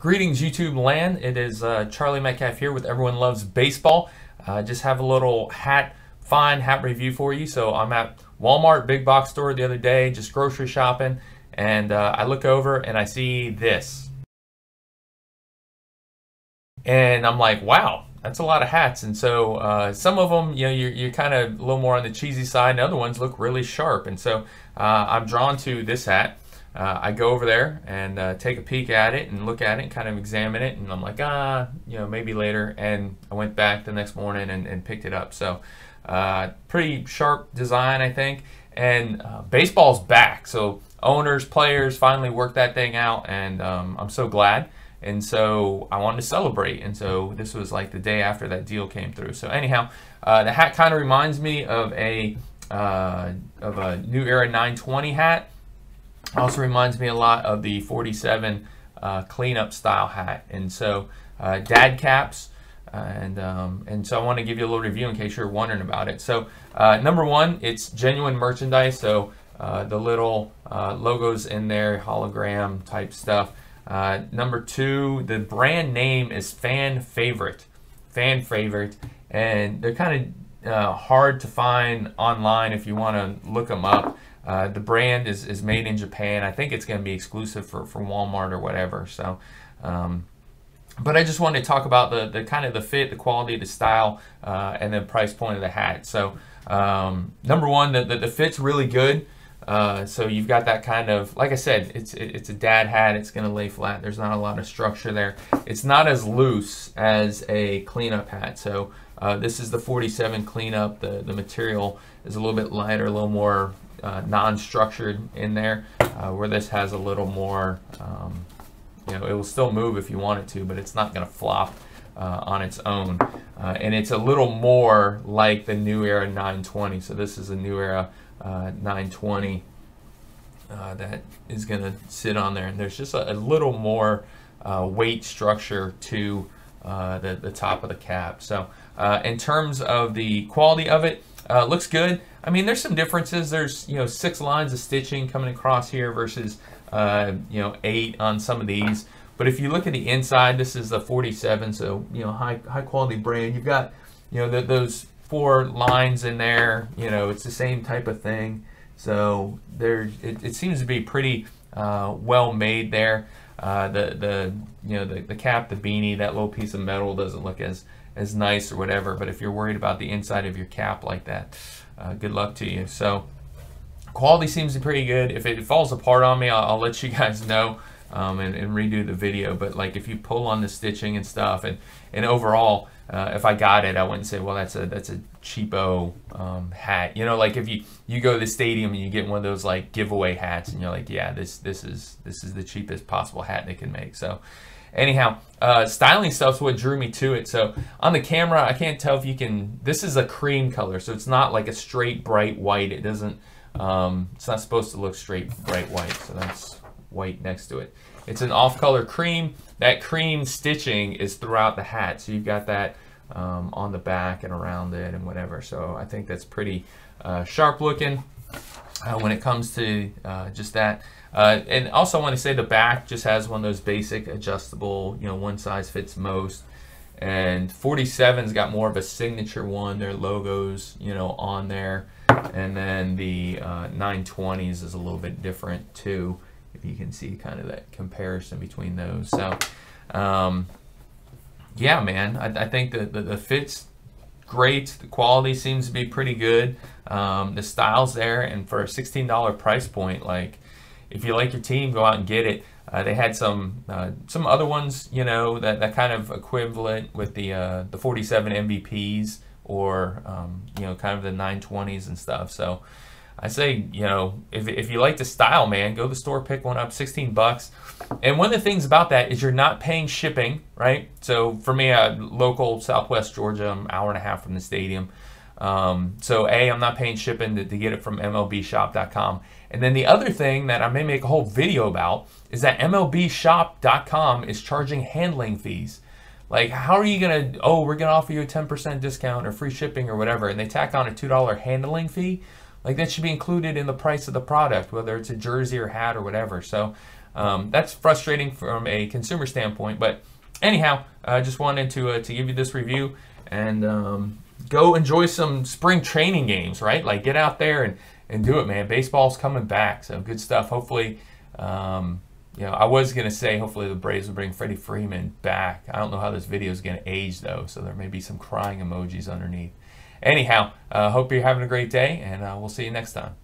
Greetings, YouTube land. It is uh, Charlie Metcalf here with Everyone Loves Baseball. Uh, just have a little hat, fine hat review for you. So I'm at Walmart big box store the other day, just grocery shopping, and uh, I look over and I see this. And I'm like, wow, that's a lot of hats. And so uh, some of them, you know, you're, you're kind of a little more on the cheesy side, and other ones look really sharp. And so uh, I'm drawn to this hat uh, I go over there and uh, take a peek at it and look at it and kind of examine it. And I'm like, ah, you know, maybe later. And I went back the next morning and, and picked it up. So, uh, pretty sharp design, I think. And uh, baseball's back. So, owners, players finally worked that thing out. And um, I'm so glad. And so, I wanted to celebrate. And so, this was like the day after that deal came through. So, anyhow, uh, the hat kind of reminds me of a, uh, of a New Era 920 hat. Also reminds me a lot of the 47 uh, cleanup style hat. And so uh, dad caps. Uh, and um, and so I want to give you a little review in case you're wondering about it. So uh, number one, it's genuine merchandise. So uh, the little uh, logos in there, hologram type stuff. number two, the brand name is Fan Favorite. Fan Favorite. And they're kind of hard to find online if you want to look them up. Uh, the brand is, is made in Japan. I think it's going to be exclusive for, for Walmart or whatever. So, um, but I just wanted to talk about the, the kind of the fit, the quality, the style, uh, and the price point of the hat. So, um, number one, the, the, the, fit's really good. Uh, so you've got that kind of, like I said, it's it's a dad hat. It's going to lay flat. There's not a lot of structure there. It's not as loose as a cleanup hat. So uh, this is the 47 cleanup. The the material is a little bit lighter, a little more uh, non-structured in there, uh, where this has a little more, um, you know, it will still move if you want it to, but it's not going to flop uh, on its own. Uh, and it's a little more like the New Era 920. So this is a New Era uh, 920 uh, that is going to sit on there. And there's just a, a little more weight structure to the, the top of the cap. So in terms of the quality of it, uh, looks good. I mean, there's some differences. There's, you know, six lines of stitching coming across here versus, uh, you know, eight on some of these. But if you look at the inside, this is a 47, so, you know, high, high quality brand. You've got, you know, the, those four lines in there. You know, it's the same type of thing. So there, it, it seems to be pretty uh, well made there. Uh, the the you know the, the cap, the beanie, that little piece of metal doesn't look as as nice or whatever. But if you're worried about the inside of your cap like that, uh, good luck to you. So quality seems pretty good. If it falls apart on me, I'll, I'll let you guys know um, and, and, redo the video. But like if you pull on the stitching and stuff, and and overall, uh, if I got it, I wouldn't say, well, that's a that's a cheapo um, hat. You know, like if you you go to the stadium and you get one of those like giveaway hats, and you're like, yeah, this this is this is the cheapest possible hat they can make. So anyhow, uh, styling stuff's what drew me to it. So on the camera, I can't tell if you can. This is a cream color, so it's not like a straight bright white. It doesn't. Um, it's not supposed to look straight bright white. So that's white next to it. It's an off-color cream. That cream stitching is throughout the hat, so you've got that um, on the back and around it and whatever. So I think that's pretty uh, sharp looking uh, when it comes to uh, just that. Uh, and also I want to say the back just has one of those basic adjustable, you know, one size fits most. And 47's got more of a signature one, their logos, you know, on there. And then the uh, 920s is a little bit different too, you can see kind of that comparison between those. So, um, yeah, man, I, I think the, the, fit's great. The quality seems to be pretty good. Um, the style's there, and for a $16 price point, like if you like your team, go out and get it. Uh, they had some uh, some other ones, you know, that, that kind of equivalent with the uh, the 47 MVPs or um, you know, kind of the 920s and stuff. So I say, you know, if, if you like the style, man, go to the store, pick one up, 16 bucks. And one of the things about that is you're not paying shipping, right? So for me, uh, local Southwest Georgia, I'm an hour and a half from the stadium. Um, so A, I'm not paying shipping to, to get it from MLBshop.com. And then the other thing that I may make a whole video about is that MLBshop.com is charging handling fees. Like, how are you going to, oh, we're going to offer you a 10% discount or free shipping or whatever, and they tack on a $2 handling fee? Like, that should be included in the price of the product, whether it's a jersey or hat or whatever. So, um, that's frustrating from a consumer standpoint. But anyhow, I just wanted to uh, to give you this review and um, go enjoy some spring training games. Right, like get out there and and do it, man. Baseball's coming back, so good stuff. Hopefully. Um, you know, I was gonna say hopefully the Braves will bring Freddie Freeman back. I don't know how this video is gonna age though, so there may be some crying emojis underneath. Anyhow, uh, hope you're having a great day, and uh, we'll see you next time.